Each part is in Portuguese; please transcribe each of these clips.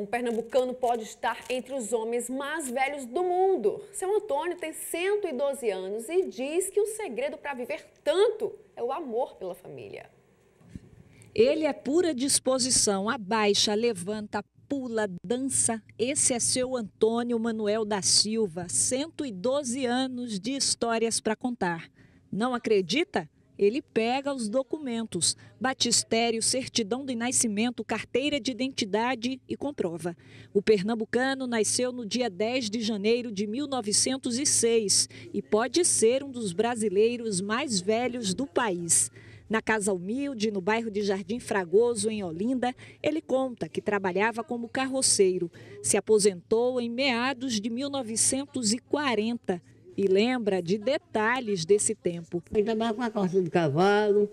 Um pernambucano pode estar entre os homens mais velhos do mundo. Seu Antônio tem 112 anos e diz que o segredo para viver tanto é o amor pela família. Ele é pura disposição, abaixa, levanta, pula, dança. Esse é seu Antônio Manuel da Silva, 112 anos de histórias para contar. Não acredita? Ele pega os documentos, batistério, certidão de nascimento, carteira de identidade e comprova. O pernambucano nasceu no dia 10 de janeiro de 1906 e pode ser um dos brasileiros mais velhos do país. Na Casa Humilde, no bairro de Jardim Fragoso, em Olinda, ele conta que trabalhava como carroceiro. Se aposentou em meados de 1940 e lembra de detalhes desse tempo. Eu trabalhava com a calça de cavalo,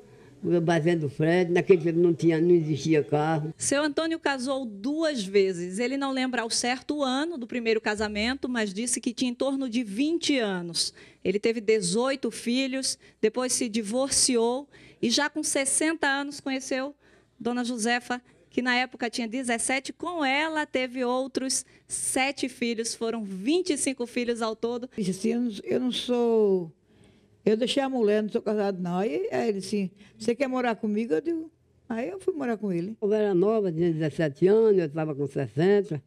batendo frete, naquele tempo não, tinha, não existia carro. Seu Antônio casou duas vezes. Ele não lembra ao certo o ano do primeiro casamento, mas disse que tinha em torno de 20 anos. Ele teve 18 filhos, depois se divorciou e já com 60 anos conheceu Dona Josefa que na época tinha 17, com ela teve outros sete filhos, foram 25 filhos ao todo. Disse assim, eu não, eu não sou. Eu deixei a mulher, não sou casado, não. Aí, aí ele disse, você quer morar comigo? Eu digo, aí eu fui morar com ele. Eu era nova, tinha 17 anos, eu estava com 60.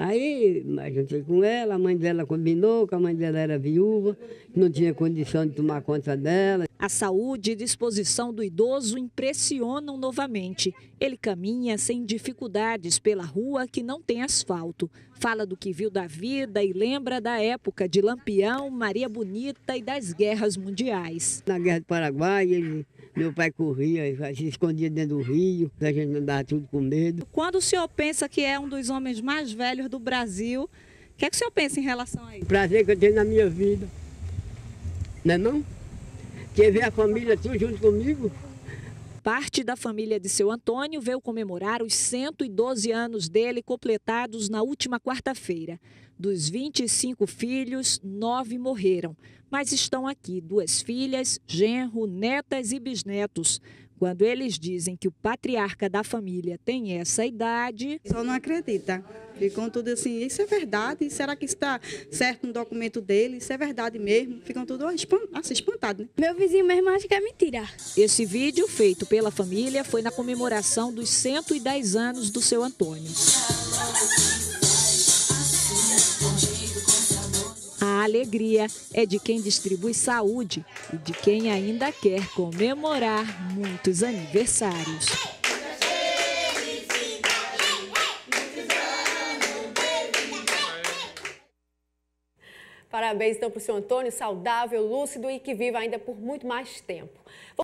Aí a gente com ela, a mãe dela combinou, que a mãe dela era viúva, não tinha condição de tomar conta dela. A saúde e disposição do idoso impressionam novamente. Ele caminha sem dificuldades pela rua que não tem asfalto. Fala do que viu da vida e lembra da época de Lampião, Maria Bonita e das guerras mundiais. Na Guerra do Paraguai, ele, meu pai corria, se escondia dentro do rio, a gente andava tudo com medo. Quando o senhor pensa que é um dos homens mais velhos do Brasil, o que, é que o senhor pensa em relação a isso? Prazer que eu tenho na minha vida. Não é não? Quer ver a família tudo junto comigo? Parte da família de seu Antônio veio comemorar os 112 anos dele completados na última quarta-feira. Dos 25 filhos, nove morreram, mas estão aqui duas filhas, genro, netas e bisnetos. Quando eles dizem que o patriarca da família tem essa idade. Só não acredita. Ficam tudo assim, isso é verdade? Será que está certo no documento dele? Isso é verdade mesmo? Ficam tudo assim, espantados, né? Meu vizinho mesmo acha que é mentira. Esse vídeo, feito pela família, foi na comemoração dos 110 anos do seu Antônio. Alegria é de quem distribui saúde e de quem ainda quer comemorar muitos aniversários. Parabéns então para o seu Antônio, saudável, lúcido e que viva ainda por muito mais tempo.